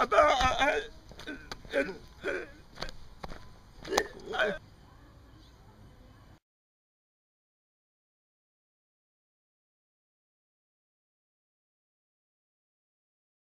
أبا